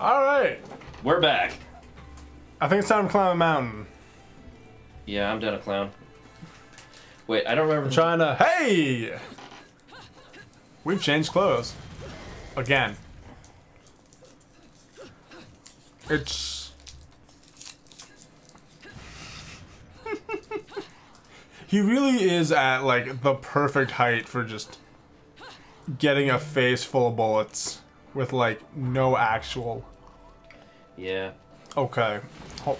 All right. We're back. I think it's time to climb a mountain. Yeah, I'm done a clown. Wait, I don't remember. Trying to. Hey! We've changed clothes. Again. It's. he really is at like the perfect height for just getting a face full of bullets with like no actual. Yeah, Okay. Ho-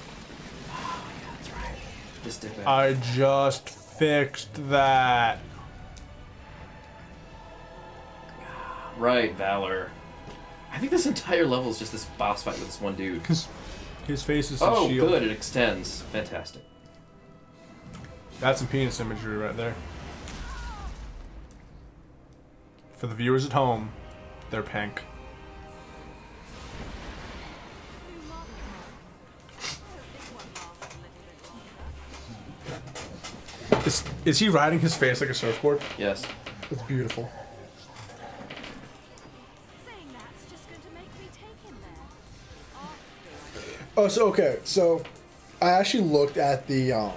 that's right. Did bad. I just fixed that. right, Valor. I think this entire level is just this boss fight with this one dude. Cause his face is Oh, shield. good, it extends. Fantastic. That's some penis imagery right there. For the viewers at home, they're pink. Is, he riding his face like a surfboard? Yes. It's beautiful. Saying that's just going to make me take him there. Oh, so okay, so I actually looked at the um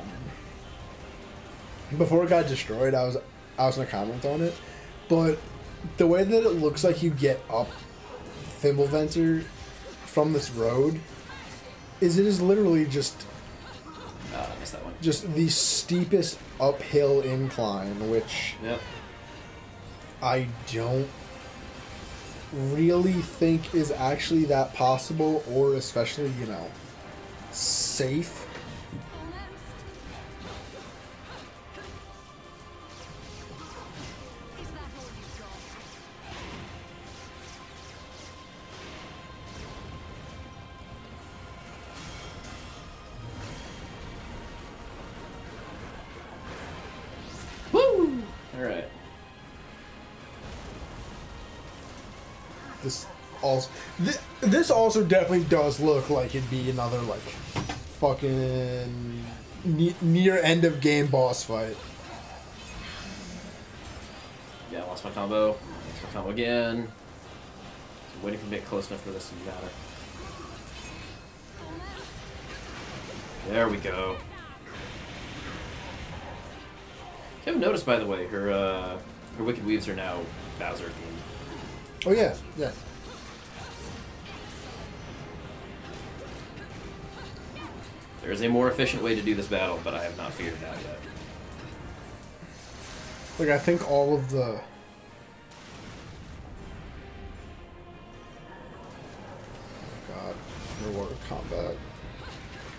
before it got destroyed. I was I was gonna comment on it, but the way that it looks like you get up Fimbulventr from this road is it is literally just Uh, I missed that one. just the steepest uphill incline, which Yep. I don't really think is actually that possible or especially, you know, safe. Also th- this also definitely does look like it'd be another like fucking ne- near end of game boss fight. Yeah, I lost my combo. Lost my combo again. I'm waiting for me to get close enough for this to matter. There we go. You haven't noticed, by the way, her uh, her wicked weaves are now Bowser themed. Oh yeah, yeah. There is a more efficient way to do this battle, but I have not figured it out yet. Like I think all of the Oh god, underwater combat.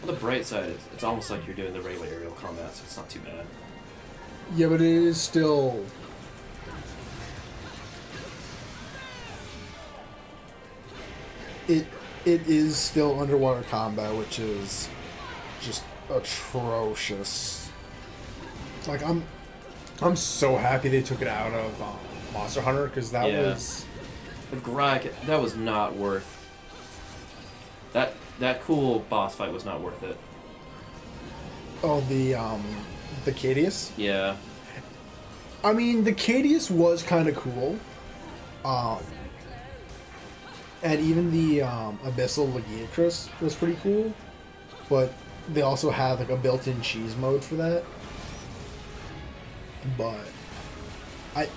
On the bright side, it's, it's almost like you're doing the regular aerial combat, so it's not too bad. Yeah, but it is still it it is still underwater combat, which is just atrocious. Like I'm I'm so happy they took it out of um, Monster Hunter because that Yeah. was But Grak, that was not worth. That that cool boss fight was not worth it. oh the um the Ceadeus. Yeah, I mean, the Ceadeus was kind of cool. Um, and even the um, Abyssal Lagiacrus was pretty cool. But they also have like a built-in cheese mode for that. But I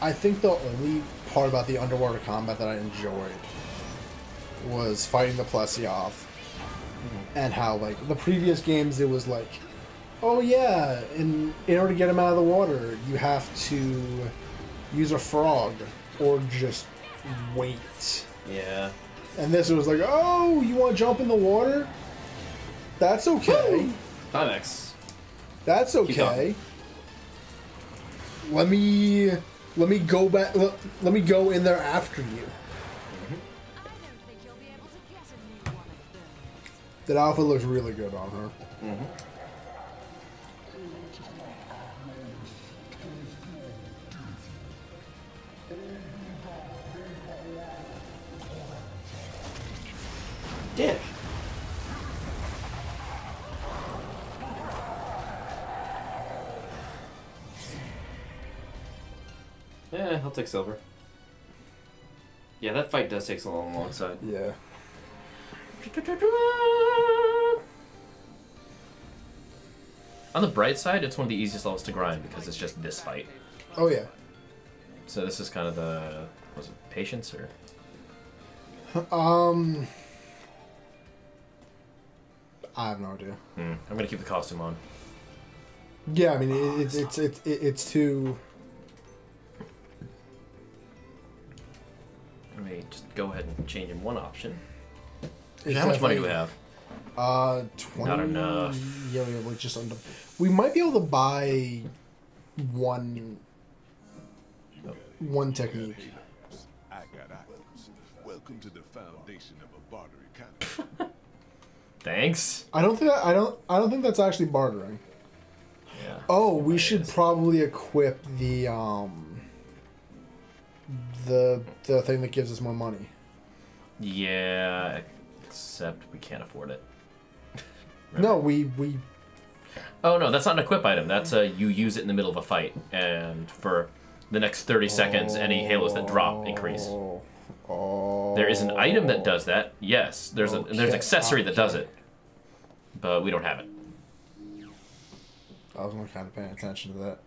I think the only part about the underwater combat that I enjoyed was fighting the Plesioth. Mm-hmm. And how like the previous games it was like Oh yeah, in in order to get him out of the water, you have to use a frog or just wait. yeah. And this was like, oh, you want to jump in the water? That's okay. Climax. That's okay. Let me let me go back. Let, let me go in there after you. I don't think you'll be able to get a new one of them. That outfit looks really good on her. Dick. Yeah, I'll take silver. Yeah, that fight does take so long alongside. Yeah. On the bright side, it's one of the easiest levels to grind because it's just this fight. Oh yeah. So this is kind of the was it patience or Um. I have no idea. Hmm, I'm gonna keep the costume on. Yeah, I mean it, it's it's it's it, it's too. Let just go ahead and change in one option. It's How much money do we have? Uh, twenty. Not enough. Yeah, we have like just under. We might be able to buy one. One technique. I got items. Welcome to the foundation of a barter economy. Thanks. I don't think that, I don't I don't think that's actually bartering. Yeah. Oh, we should is. probably equip the um. The the thing that gives us more money. Yeah, except we can't afford it. No, we we Oh no, that's not an equip item. That's uh, you use it in the middle of a fight, and for the next 30 seconds, any halos that drop increase. Oh. There is an item that does that. Yes, there's a there's an Okay, accessory that does it, but we don't have it. I was kind of paying attention to that.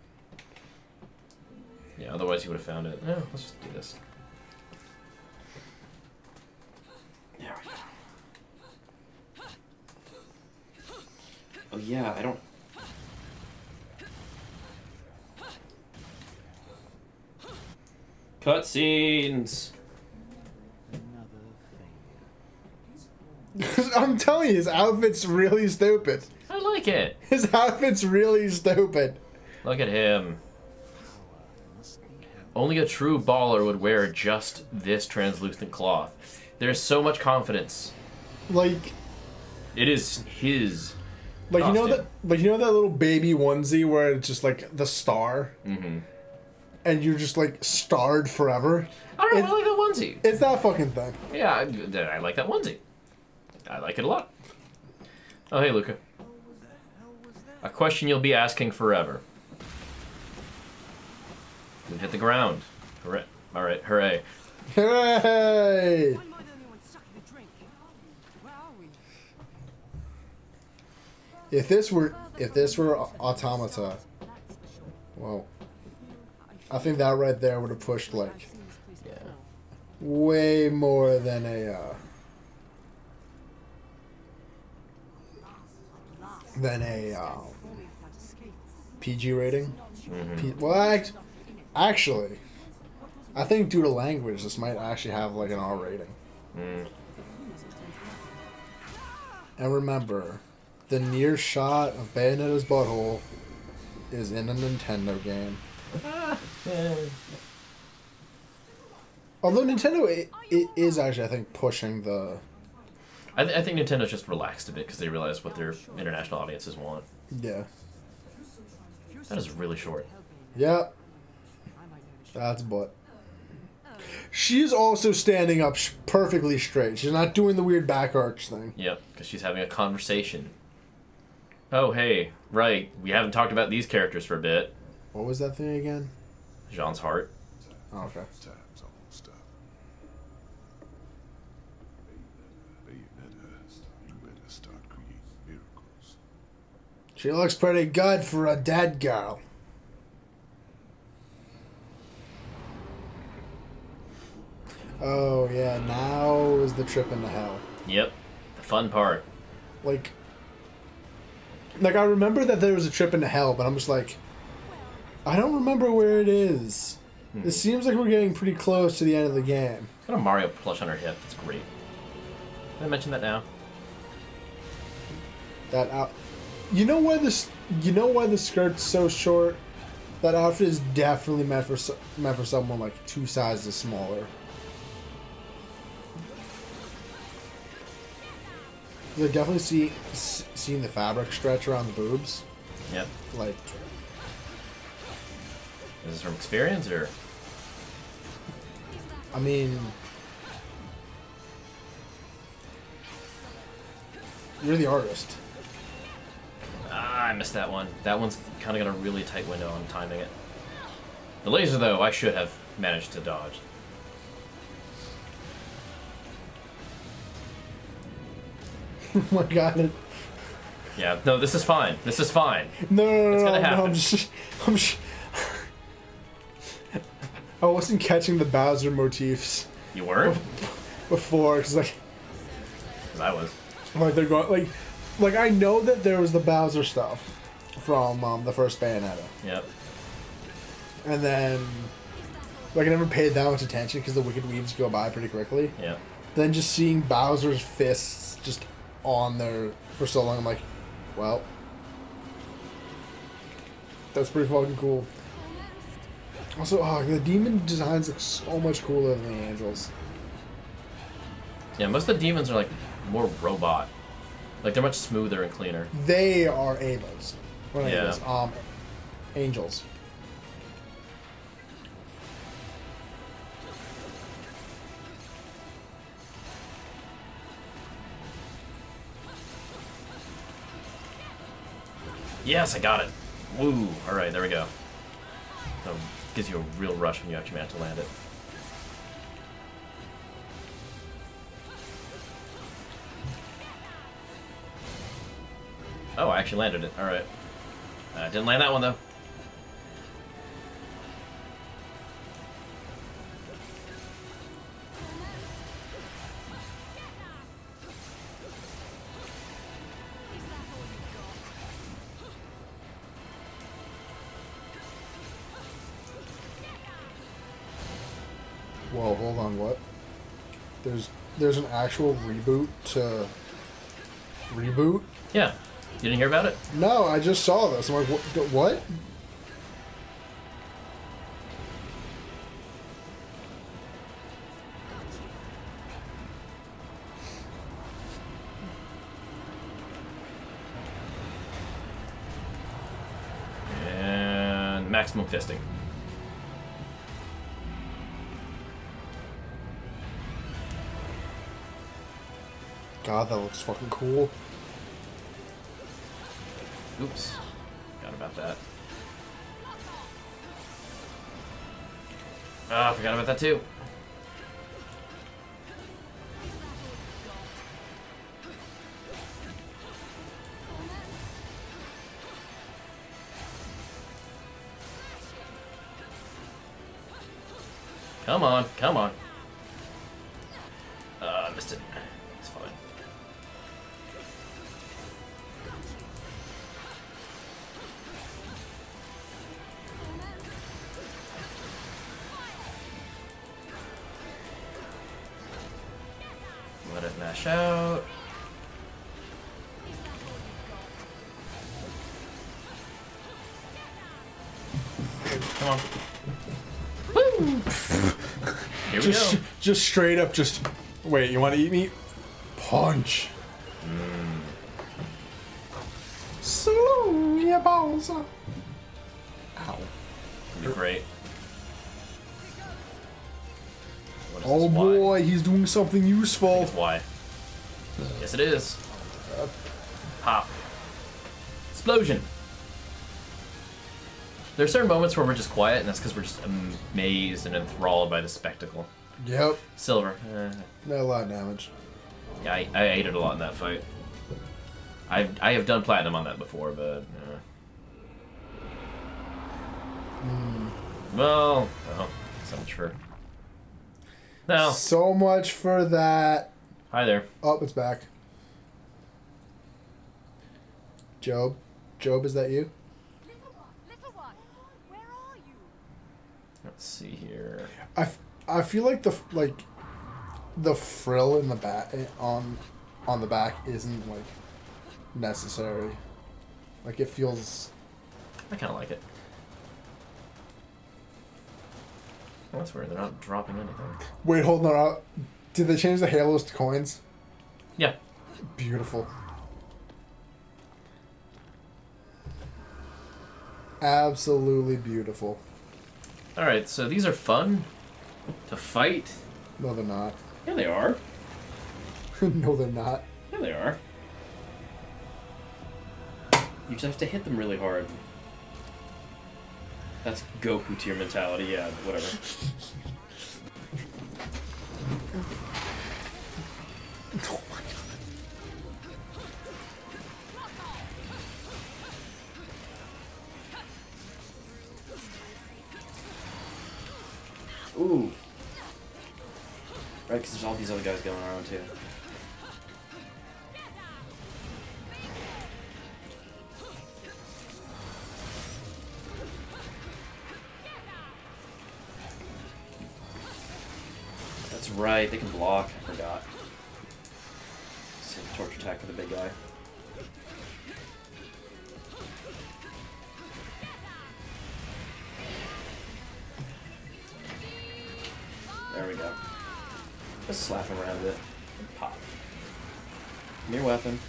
Yeah, otherwise you would have found it. Yeah, let's just do this. There we go. Oh yeah, I don't. Cutscenes. I'm telling you, his outfit's really stupid. I like it. His outfit's really stupid. Look at him. Only a true baller would wear just this translucent cloth. There's so much confidence. Like, It is his. like you know that, like you know that little baby onesie where it's just like the star, Mm-hmm. and you're just like starred forever. I don't know. It's- I like that onesie. It's that fucking thing. Yeah, I, I like that onesie. I like it a lot. Oh, hey, Luka. A question you'll be asking forever. We've hit the ground. Hooray. All right, hooray. Hey! Why am I the only one stuck in the drink? Where are we? If this were if this were automata, That's for sure. well, I think that right there would have pushed like I've seen this place Yeah. way more than a uh, than a um, Without escape. PG rating. Mm-hmm. P- well, act- actually, I think due to language, this might actually have like an R rating. Mm. And remember, the near shot of Bayonetta's butthole is in a Nintendo game. Although Nintendo it, it is actually, I think, pushing the I, th- I think Nintendo's just relaxed a bit because they realize what their international audiences want. yeah That is really short. yeah I might know the shit. That's butt. She's also standing up sh- perfectly straight. She's not doing the weird back arch thing. Yep, because she's having a conversation. Oh, hey, right. We haven't talked about these characters for a bit. What was that thing again? Jeanne's heart. Oh, okay. Time's almost up. Bayonetta, you better start creating miracles. She looks pretty good for a dead girl. Oh yeah, now is the trip into hell. Yep, the fun part. Like, like I remember that there was a trip into hell, but I'm just like, I don't remember where it is. Hmm. It seems like we're getting pretty close to the end of the game. She's got a Mario plush on her hip. That's great. Did I mention that now? That out. You know why this? You know why the skirt's so short? That outfit is definitely meant for meant for someone like two sizes smaller. I definitely see seeing the fabric stretch around the boobs. Yep. Like, Is this from experience or? I mean, you're the artist. Ah, I missed that one. That one's kind of got a really tight window on timing it. The laser, though, I should have managed to dodge. oh my god. it- Yeah, no, this is fine. This is fine. No, no, no, It's no, gonna no, happen. I'm just, I'm just. I wasn't catching the Bowser motifs You weren't? before, cause like, 'Cause I was. like they're going like, like I know that there was the Bowser stuff from um, the first Bayonetta, Yep. and then like I never paid that much attention because the Wicked Weaves go by pretty quickly. Yep. Then just seeing Bowser's fists just on there for so long, I'm like, well, that's pretty fucking cool. Also, oh, the demon designs look so much cooler than the angels. Yeah, most of the demons are like more robot. Like they're much smoother and cleaner. They are angels. Yeah. Avas? Um, angels. Yes, I got it. Woo. All right, there we go. Um, gives you a real rush when you actually manage to land it. Oh, I actually landed it. All right. Uh, didn't land that one though. There's an actual reboot to reboot. Yeah. You didn't hear about it? No, I just saw this. I'm like, what? what? And maximum fisting. God, that looks fucking cool. Oops. Forgot about that. Ah, I forgot about that too. Come on, come on. Mash out. Come on. Woo! Here we Just go. just straight up, just wait. You want to eat me? Punch. Solo, yeah, balls. Ow. You're great. Oh boy, he's doing something useful. Why. Yes, it is. Pop. Explosion. There are certain moments where we're just quiet, and that's because we're just amazed and enthralled by the spectacle. Yep, Silver. eh. not a lot of damage. Yeah, I, I ate it a lot in that fight. I've, I have done platinum on that before, but. Uh. Well, oh, so much for. No. So much for that. Hi there. Oh, it's back. Job, Job, is that you? Little one, little one, where are you? Let's see here. I, I feel like the like the frill in the back on on the back isn't like necessary. Like it feels I kind of like it. Well, that's weird. They're not dropping anything. Wait, hold on. uh, Did they change the halos to coins? Yeah. Beautiful. Absolutely beautiful. All right. So these are fun to fight. No, they're not. Yeah, they are. no, they're not. Yeah, they are. You just have to hit them really hard. That's Goku tier mentality. Yeah, whatever. too. That's right, they can block. I forgot. Same torch attack for the big guy. There we go. Just slap him around a bit. New weapon.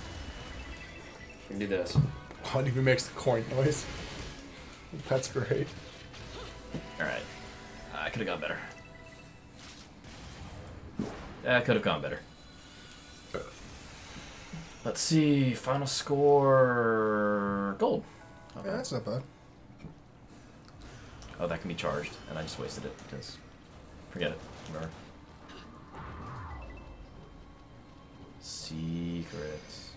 We can do this. Oh, it even makes the coin noise. That's great. Alright. I could have gone better. I could have gone better. Let's see. Final score. Gold. Okay. Yeah, that's not bad. Oh, that can be charged, and I just wasted it because. Forget it. Whatever. Secrets.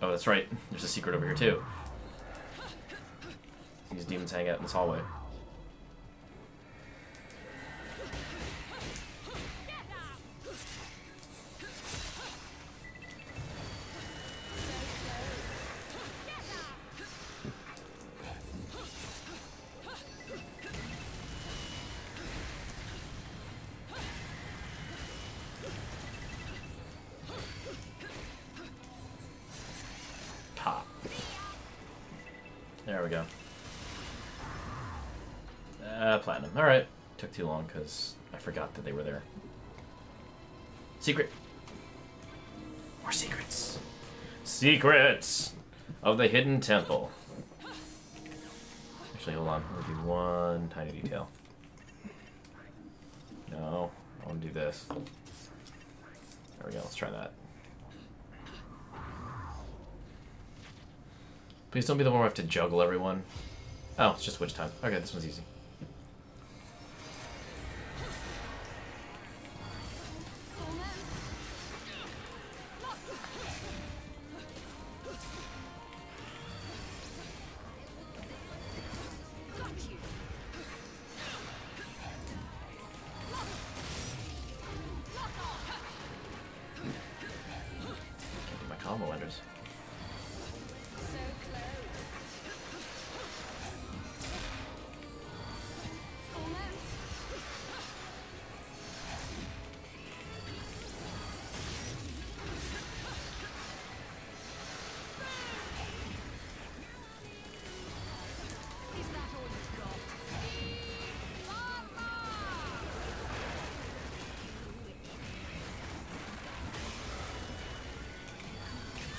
Oh, that's right. There's a secret over here too. These demons hang out in this hallway. Because I forgot that they were there. Secret. More secrets. Secrets of the hidden temple. Actually, hold on. Do one tiny detail. No, I want to do this. There we go. Let's try that. Please don't be the one where I have to juggle everyone. Oh, it's just witch time. Okay, this one's easy.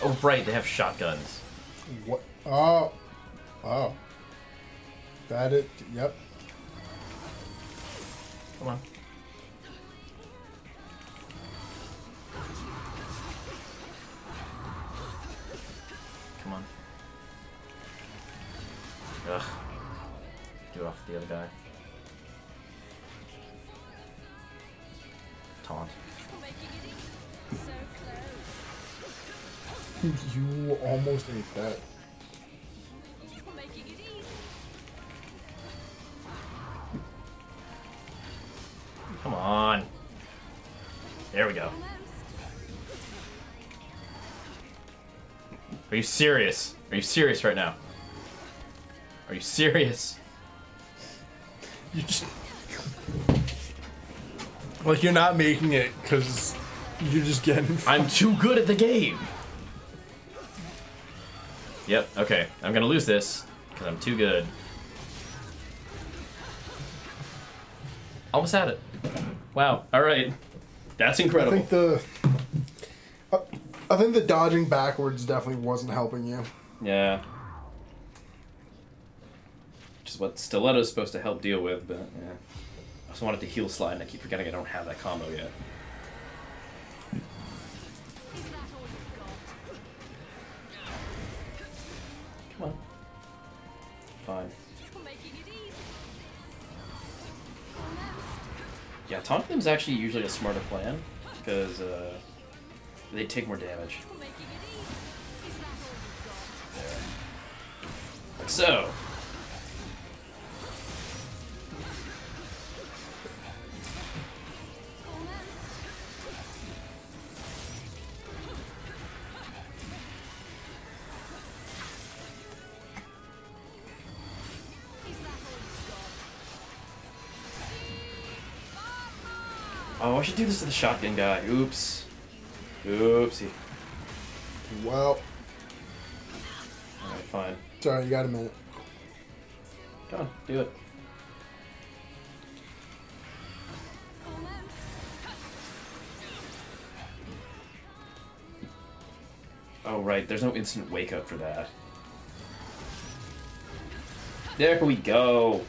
Oh, right, they have shotguns. What? Oh. Oh. That it. Yep. Come on. Are you serious? Are you serious right now? Are you serious? You just like you're not making it because you're just getting. I'm too good at the game. Yep, okay. I'm gonna lose this because I'm too good. Almost had it. Wow. All right. That's I incredible. think the. I- think the dodging backwards definitely wasn't helping you. Yeah. Which is what Stiletto's supposed to help deal with, but yeah. I also wanted to heel slide, and I keep forgetting I don't have that combo yet. Is? Come on. Fine. Yeah, taunt them's actually usually a smarter plan because uh, they take more damage. So. Oh, I should do this to the shotgun guy. Oops. Oopsie. Well, Alright, fine. sorry, you got a minute. Come on, do it. Oh, right, there's no instant wake up for that. There we go.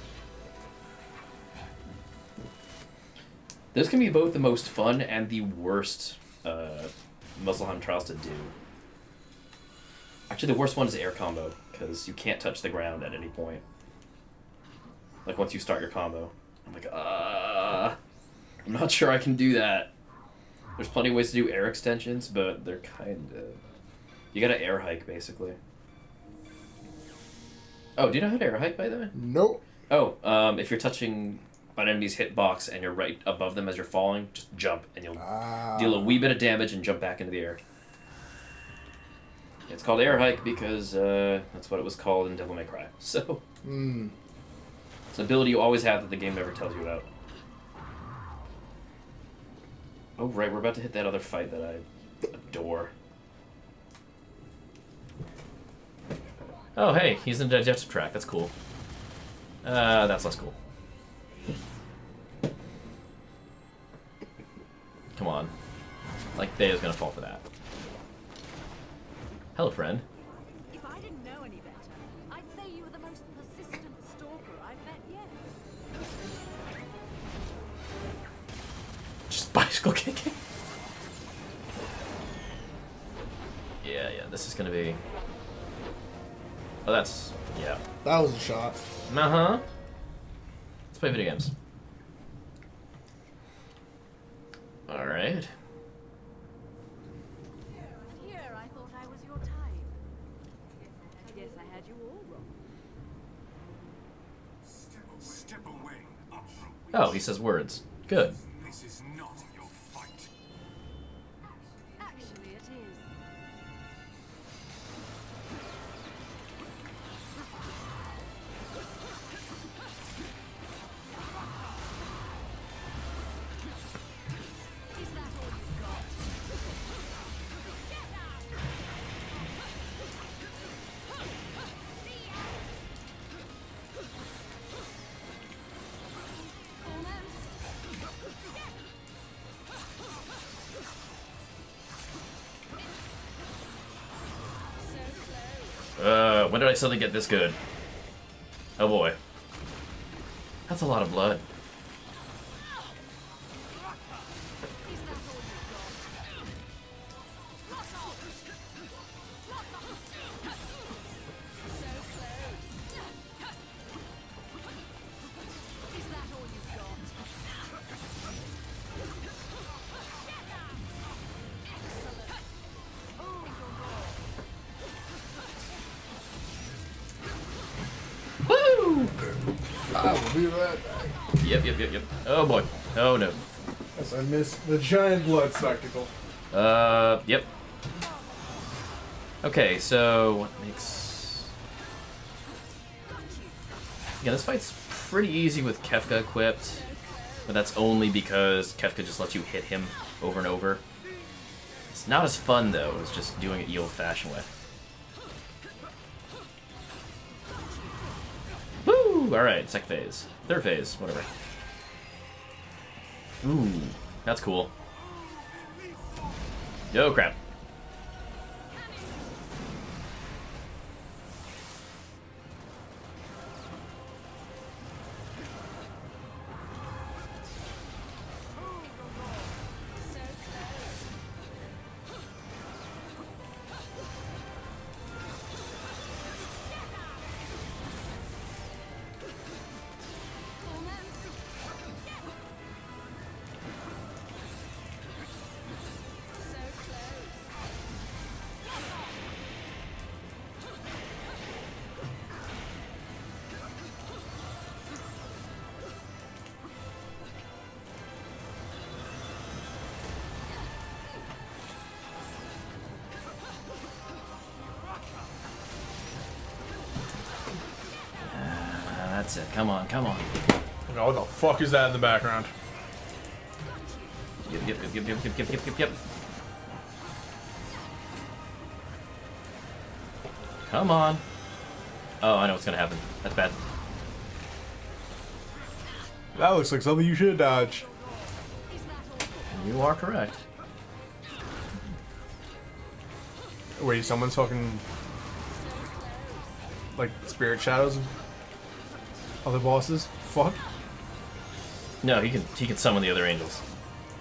This can be both the most fun and the worst Muspelheim Trials to do. Actually, the worst one is air combo, because you can't touch the ground at any point. Like, once you start your combo. I'm like, uh, I'm not sure I can do that. There's plenty of ways to do air extensions, but they're kind of... You gotta air hike, basically. Oh, do you know how to air hike, by the way? Nope. Oh, um, if you're touching an enemy's hitbox and you're right above them as you're falling, just jump and you'll Ah. deal a wee bit of damage and jump back into the air. It's called air hike because uh, that's what it was called in Devil May Cry. So Hmm. it's an ability you always have that the game never tells you about. Oh right, we're about to hit that other fight that I adore. Oh hey, he's in the digestive tract. That's cool. Uh, that's less cool. Come on. Like, Thea's gonna fall for that. Hello, friend. If I didn't know any better, I'd say you were the most persistent stalker I've met yet. Just bicycle kicking. Yeah, yeah, this is gonna be. Oh, that's. Yeah. That was a shot. Uh huh. Let's play video games. Alright. Here, I thought I was your type. I guess I had you all wrong. Step away, Umbra. Oh, he says words. Good. When did I suddenly get this good? Oh boy. That's a lot of blood. I will be right back. Yep, yep, yep, yep. Oh boy. Oh no. Yes, I missed the giant blood spectacle. Uh, yep. Okay, so what makes? Yeah, this fight's pretty easy with Kafka equipped, but that's only because Kafka just lets you hit him over and over. It's not as fun though as just doing it the old-fashioned way. Woo! All right, second phase, third phase, whatever. Ooh, that's cool. Oh crap. That's it. Come on, come on. Oh, what the fuck is that in the background? yep, yep, yep, yep, yep, yep, yep, yep, yep. Come on. Oh, I know what's gonna happen. That's bad. That looks like something you should dodge. You are correct. Wait, someone's fucking like spirit shadows other bosses? Fuck. No, he can he can summon the other angels.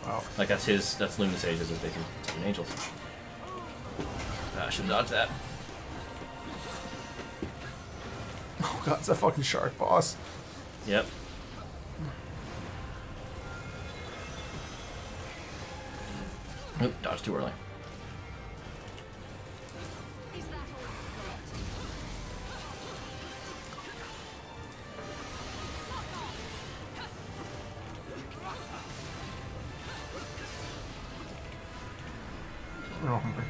Wow. Like that's his that's Lumen Sages if they can summon angels. I should dodge that. Oh god, it's a fucking shark boss. Yep. Oop, dodge too early. wrong way.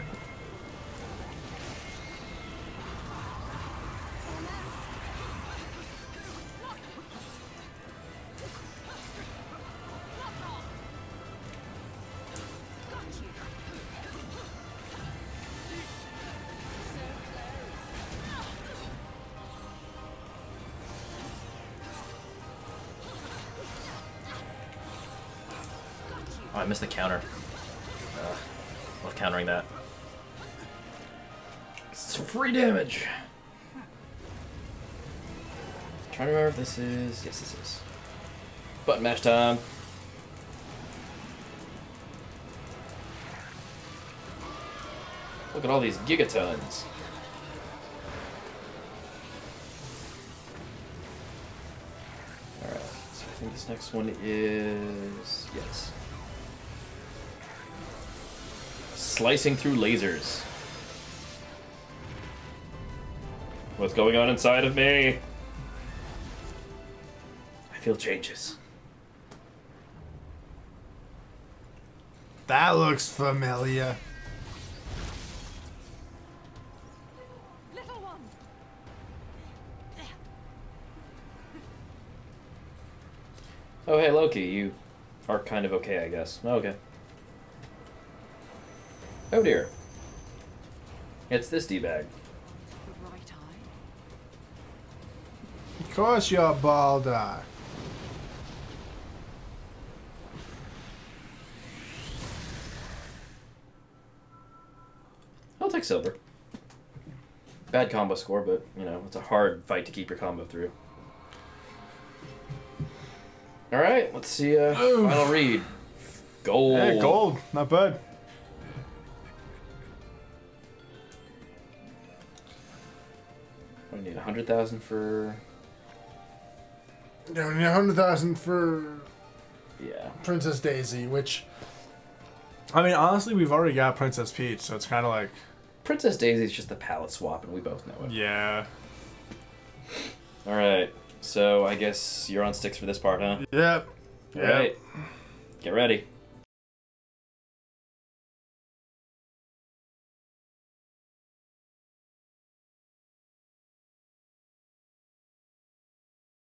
Oh, I missed the counter. Countering that. It's free damage. Trying to remember if this is. Yes, this is. Button mash time. Look at all these gigatons. Alright, so I think this next one is. Yes. Slicing through lasers. What's going on inside of me? I feel changes. That looks familiar. Little one. Oh, hey, Loki, you are kind of okay, I guess. Okay. Oh dear. It's this D-bag. Right course you're Balder. I'll take silver. Bad combo score, but, you know, it's a hard fight to keep your combo through. Alright, let's see, uh, Ooh. final read. Gold. Hey, gold. Not bad. I 100,000 for... Yeah, we need a hundred thousand for Yeah. Princess Daisy, which I mean, honestly, we've already got Princess Peach, so it's kind of like, Princess Daisy's just a palette swap, and we both know it. yeah. Alright, so I guess you're on sticks for this part, huh? Yep. Alright. Get ready.